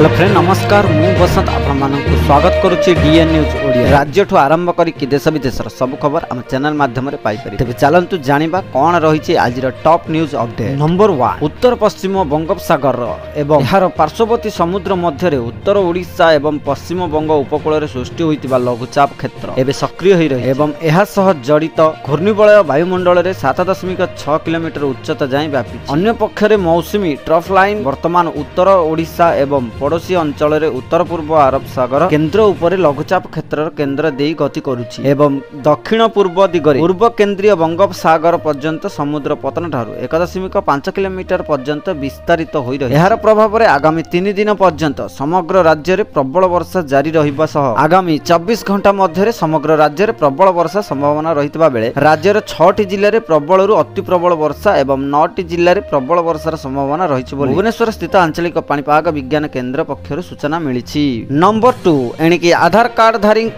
hello friend নমস্কার মু বসন্ত আপনার স্বাগত করছি ডিএন নিউজ ওড়িয়া রাজ্যঠু আরম্ভ করি দেশ বিদেশর সবু খবর আমার চ্যানেল মাধ্যমে পাইপারি তবে চলতু জাঁয়া কণ রয়েছে আজির top news update number one উত্তর পশ্চিম বঙ্গোপসাগর এবং এর পার্শ্ববর্তী সমুদ্র মধ্যে উত্তর ওড়িশা এবং পশ্চিমবঙ্গ উপকূলের সৃষ্টি হয়ে লঘুচাপ ক্ষেত্র এবে সক্রিয় হয়ে রয়েছে এবং এসহ জড়িত ঘূর্ণিবলয় বায়ুমণ্ডলের সাত দশমিক ছ কিলোমিটার উচ্চতা যায় ব্যাপি অন্য পক্ষে মৌসুমী ট্রফ লাইন বর্তমান উত্তর ওড়িশা এবং ପଡ଼ୋଶୀ ଅଞ୍ଚଳରେ ଉତ୍ତର ପୂର୍ବ ଆରବ ସାଗର କେନ୍ଦ୍ର ଉପରେ ଲଘୁଚାପ କ୍ଷେତ୍ରର କେନ୍ଦ୍ର ଦେଇ ଗତି କରୁଛି ଏବଂ ଦକ୍ଷିଣ ପୂର୍ବ ଦିଗରେ ପୂର୍ବ କେନ୍ଦ୍ରୀୟ ବଙ୍ଗୋପସାଗର ପର୍ଯ୍ୟନ୍ତ ସମୁଦ୍ର ପତନଠାରୁ ଏକ ଦଶମିକ ପାଞ୍ଚ କିଲୋମିଟର ପର୍ଯ୍ୟନ୍ତ ବିସ୍ତାରିତ ହୋଇ ରହିଛି ଏହାର ପ୍ରଭାବରେ ଆଗାମୀ ତିନି ଦିନ ପର୍ଯ୍ୟନ୍ତ ସମଗ୍ର ରାଜ୍ୟରେ ପ୍ରବଳ ବର୍ଷା ଜାରି ରହିବା ସହ ଆଗାମୀ ଚବିଶ ଘଣ୍ଟା ମଧ୍ୟରେ ସମଗ୍ର ରାଜ୍ୟରେ ପ୍ରବଳ ବର୍ଷା ସମ୍ଭାବନା ରହିଥିବା ବେଳେ ରାଜ୍ୟର ଛଅଟି ଜିଲ୍ଲାରେ ପ୍ରବଳରୁ ଅତି ପ୍ରବଳ ବର୍ଷା ଏବଂ ନଅଟି ଜିଲ୍ଲାରେ ପ୍ରବଳ ବର୍ଷାର ସମ୍ଭାବନା ରହିଛି ଭୁବନେଶ୍ୱର ସ୍ଥିତ ଆଞ୍ଚଳିକ ପାଣିପାଗ ବିଜ୍ଞାନ କେନ୍ଦ୍ର केन्द्र पक्ष सूचना मिली नंबर टू एणिकी आधार कार्डधारी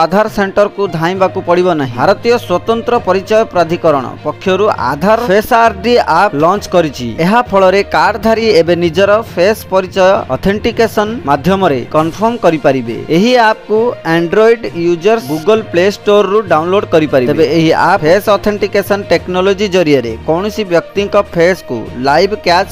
आधार सेन्टर को धाईवाक पड़े ना भारतीय स्वतंत्र परिचय प्राधिकरण पक्ष Aadhaar face R D app launch कर कार्डधारी एवं निजर फेस परिचय अथेटिकेसन मध्यम कनफर्म करें आप को Android users Google Play Store रु डाउनलोड करेस अथेटिकेसन टेक्नोलोजी जरिए कौन व्यक्ति फेस को लाइव क्या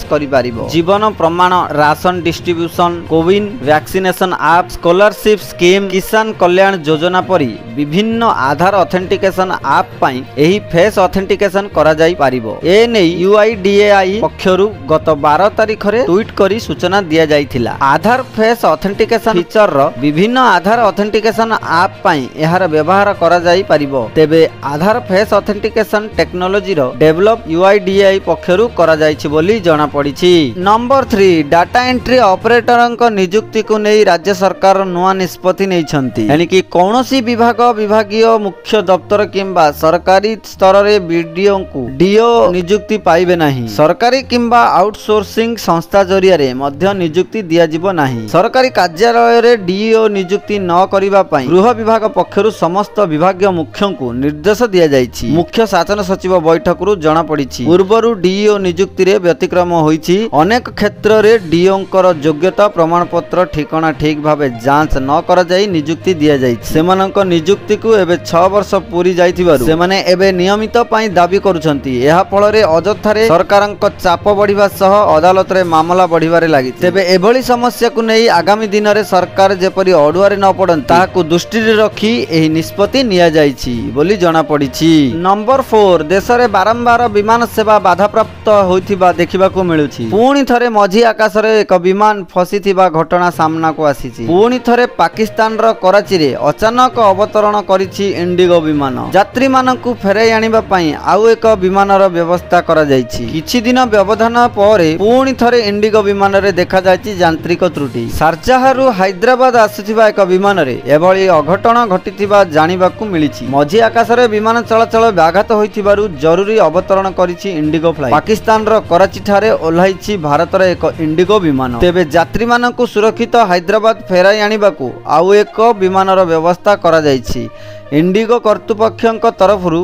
जीवन प्रमाण ration distribution pension CoWIN vaccination app scholarship scheme Kisan Kalyan Yojana পরি বিভিন্ন আধার অথেন্টিকেশন আপ পাই ଏହି ଫେସ୍ ଅଥେଣ୍ଟିକେସନ କରାଯାଇ ପାରିବ ଏ ନେଇ ୟୁଆଇଡିଏଆଇ ପକ୍ଷରୁ ଗତ ବାର ତାରିଖରେ ଟ୍ୱିଟ୍ କରି ସୂଚନା ଦିଆଯାଇଥିଲା ଆଧାର ଫେସ୍ ଅଥେଣ୍ଟିକେସନ ଫିଚରର ବିଭିନ୍ନ ଆଧାର ଅଥେଣ୍ଟିକେସନ ଆପ୍ ପାଇଁ ଏହାର ବ୍ୟବହାର କରାଯାଇ ପାରିବ ତେବେ ଆଧାର ଫେସ୍ ଅଥେଣ୍ଟିକେସନ ଟେକ୍ନୋଲୋଜିର ଡେଭଲପ ୟୁଆଇଡିଏଆଇ ପକ୍ଷରୁ କରାଯାଇଛି ବୋଲି ଜଣାପଡ଼ିଛି number three data entry operator ସରକାରଙ୍କ ନିଯୁକ୍ତିକୁ ନେଇ ରାଜ୍ୟ ସରକାର ନୂଆ ନିଷ୍ପତ୍ତି ନେଇଛନ୍ତି ଏଣିକି କୌଣସି ବିଭାଗ ବିଭାଗୀୟ ମୁଖ୍ୟ ଦପ୍ତର କିମ୍ବା ସରକାରୀ ସ୍ତରରେ ବିଡିଓଙ୍କୁ ଡିଓ ନିଯୁକ୍ତି ପାଇବେ ନାହିଁ ସରକାରୀ କିମ୍ବା ଆଉଟସୋର୍ସିଂ ସଂସ୍ଥା ଜରିଆରେ ମଧ୍ୟ ନିଯୁକ୍ତି ଦିଆଯିବ ନାହିଁ ସରକାରୀ କାର୍ଯ୍ୟାଳୟରେ ଡିଓ ନିଯୁକ୍ତି ନ କରିବା ପାଇଁ ଗୃହ ବିଭାଗ ପକ୍ଷରୁ ସମସ୍ତ ବିଭାଗୀୟ ମୁଖ୍ୟଙ୍କୁ ନିର୍ଦ୍ଦେଶ ଦିଆଯାଇଛି ମୁଖ୍ୟ ଶାସନ ସଚିବ ବୈଠକରୁ ଜଣାପଡ଼ିଛି ପୂର୍ବରୁ ଡିଓ ନିଯୁକ୍ତିରେ ବ୍ୟତିକ୍ରମ ହୋଇଛି ଅନେକ କ୍ଷେତ୍ରରେ ଡିଓଙ୍କର ଯୋଗ୍ୟତା প্রমাণপত্র ঠিকনা ঠিকভাবে যাঞ্চ ন করাযাই নিযুক্তি দিয়াযাই সেমানক নিযুক্তিকু এবে ছ বর্ষ পুরি যাইথিবারু সেমানে এবে নিয়মিত পাই দাবি করুছন্তি ଏହା ଫଳରେ ଅଯଥାରେ ସରକାରଙ୍କ ଚାପ ବଢ଼ିବା ସହ ଅଦାଲତରେ ମାମଲା ବଢ଼ିବାରେ ଲାଗିଛି ତେବେ ଏଭଳି ସମସ୍ୟାକୁ ନେଇ ଆଗାମୀ ଦିନରେ ସରକାର ଯେପରି ଅଡୁଆରେ ନ ପଡ଼ନ୍ତି ତାହାକୁ ଦୃଷ୍ଟିରେ ରଖି ଏହି ନିଷ୍ପତ୍ତି ନିଆଯାଇଛି ବୋଲି ଜଣାପଡ଼ିଛି ନମ୍ବର ଫୋର ଦେଶରେ ବାରମ୍ବାର ବିମାନ ସେବା ବାଧାପ୍ରାପ୍ତ ହୋଇଥିବା ଦେଖିବାକୁ ମିଳୁଛି ପୁଣି ଥରେ ମଝି ଆକାଶରେ ଏକ ବିମାନ ଫସି ଆସିଥିବା ଘଟଣା ସାମ୍ନାକୁ ଆସିଛି ପୁଣି ଥରେ ପାକିସ୍ତାନର କରାଚିରେ ଅଚାନକ ଅବତରଣ କରିଛି ଇଣ୍ଡିଗୋ ବିମାନ ଯାତ୍ରୀମାନଙ୍କୁ ଫେରାଇ ଆଣିବା ପାଇଁ ଆଉ ଏକ ବିମାନର ବ୍ୟବସ୍ଥା କରାଯାଇଛି କିଛି ଦିନ ବ୍ୟବଧାନ ପରେ ପୁଣି ଥରେ ଇଣ୍ଡିଗୋ ବିମାନରେ ଦେଖାଯାଇଛି ଯାନ୍ତ୍ରିକ ତ୍ରୁଟି ସାର୍ଜାହାରୁ ହାଇଦ୍ରାବାଦ ଆସୁଥିବା ଏକ ବିମାନରେ ଏଭଳି ଅଘଟଣ ଘଟିଥିବା ଜାଣିବାକୁ ମିଳିଛି ମଝି ଆକାଶରେ ବିମାନ ଚଳାଚଳ ବ୍ୟାଘାତ ହୋଇଥିବାରୁ ଜରୁରୀ ଅବତରଣ କରିଛି ଇଣ୍ଡିଗୋ ଫ୍ଲାଇଟ୍ ପାକିସ୍ତାନର କରାଚିଠାରେ ଓହ୍ଲାଇଛି ଭାରତର ଏକ ଇଣ୍ଡିଗୋ ବିମାନ ତେବେ ଯାତ୍ରୀ ଯାତ୍ରୀମାନଙ୍କୁ ସୁରକ୍ଷିତ ହାଇଦ୍ରାବାଦ ଫେରାଇ ଆଣିବାକୁ ଆଉ ଏକ ବିମାନର ବ୍ୟବସ୍ଥା କରାଯାଇଛି ଇଣ୍ଡିଗୋ କର୍ତ୍ତୃପକ୍ଷଙ୍କ ତରଫରୁ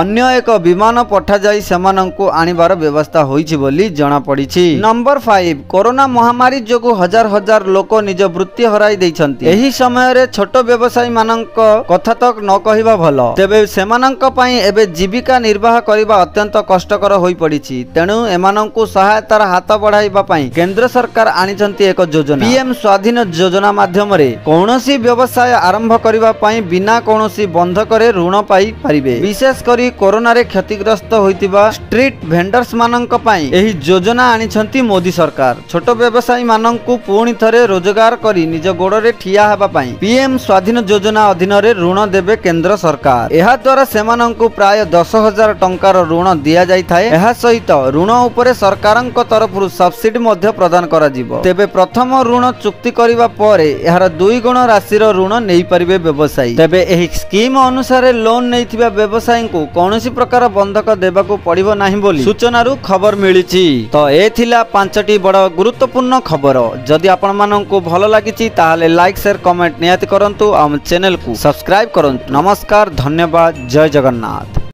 ଅନ୍ୟ ଏକ ବିମାନ ପଠାଯାଇ ସେମାନଙ୍କୁ ଆଣିବାର ବ୍ୟବସ୍ଥା ହୋଇଛି ବୋଲି ଜଣାପଡ଼ିଛି ନମ୍ବର ଫାଇଭ କରୋନା ମହାମାରୀ ଯୋଗୁଁ ହଜାର ହଜାର ଲୋକ ନିଜ ବୃତ୍ତି ହରାଇ ଦେଇଛନ୍ତି ଏହି ସମୟରେ ଛୋଟ ବ୍ୟବସାୟୀମାନଙ୍କ କଥା ତ ନ କହିବା ଭଲ ତେବେ ସେମାନଙ୍କ ପାଇଁ ଏବେ ଜୀବିକା ନିର୍ବାହ କରିବା ଅତ୍ୟନ୍ତ କଷ୍ଟକର ହୋଇପଡ଼ିଛି ତେଣୁ ଏମାନଙ୍କୁ ସହାୟତାର ହାତ ବଢ଼ାଇବା ପାଇଁ କେନ୍ଦ୍ର ସରକାର ଆଣିଛନ୍ତି ଏକ ଯୋଜନା ପିଏମ୍ ସ୍ୱାଧୀନ ଯୋଜନା ମାଧ୍ୟମରେ କୌଣସି ବ୍ୟବସାୟ ଆରମ୍ଭ କରିବା ପାଇଁ ବିନା କୌଣସି ବନ୍ଧକରେ ଋଣ ପାଇପାରିବେ ବିଶେଷ କରି କରି କରୋନାରେ କ୍ଷତିଗ୍ରସ୍ତ ହୋଇଥିବା ଷ୍ଟ୍ରିଟ୍ ଭେଣ୍ଡର୍ସମାନଙ୍କ ପାଇଁ ଏହି ଯୋଜନା ଆଣିଛନ୍ତି ମୋଦି ସରକାର ଛୋଟ ବ୍ୟବସାୟୀମାନଙ୍କୁ ପୁଣି ଥରେ ରୋଜଗାର କରି ନିଜ ଗୋଡ଼ରେ ଠିଆ ହେବା ପାଇଁ ପିଏମ୍ ସ୍ୱାଧୀନ ଯୋଜନା ଅଧୀନରେ ଋଣ ଦେବେ କେନ୍ଦ୍ର ସରକାର ଏହାଦ୍ୱାରା ସେମାନଙ୍କୁ ପ୍ରାୟ ଦଶ ହଜାର ଟଙ୍କାର ଋଣ ଦିଆଯାଇଥାଏ ଏହା ସହିତ ଋଣ ଉପରେ ସରକାରଙ୍କ ତରଫରୁ ସବସିଡି ମଧ୍ୟ ପ୍ରଦାନ କରାଯିବ ତେବେ ପ୍ରଥମ ଋଣ ଚୁକ୍ତି କରିବା ପରେ ଏହାର ଦୁଇ ଗୁଣ ରାଶିର ଋଣ ନେଇପାରିବେ ବ୍ୟବସାୟୀ ତେବେ ଏହି ସ୍କିମ୍ ଅନୁସାରେ ଲୋନ୍ ନେଇଥିବା ବ୍ୟବସାୟୀଙ୍କୁ କୌଣସି ପ୍ରକାର ବନ୍ଧକ ଦେବାକୁ ପଡ଼ିବ ନାହିଁ ବୋଲି ସୂଚନାରୁ ଖବର ମିଳିଛି ତ ଏ ଥିଲା ପାଞ୍ଚଟି ବଡ଼ ଗୁରୁତ୍ୱପୂର୍ଣ୍ଣ ଖବର ଯଦି ଆପଣମାନଙ୍କୁ ଭଲ ଲାଗିଛି ତାହେଲେ ଲାଇକ୍ ସେୟାର କମେଣ୍ଟ ନିହାତି କରନ୍ତୁ ଆମ ଚ୍ୟାନେଲକୁ ସବସ୍କ୍ରାଇବ୍ କରନ୍ତୁ ନମସ୍କାର ଧନ୍ୟବାଦ ଜୟ ଜଗନ୍ନାଥ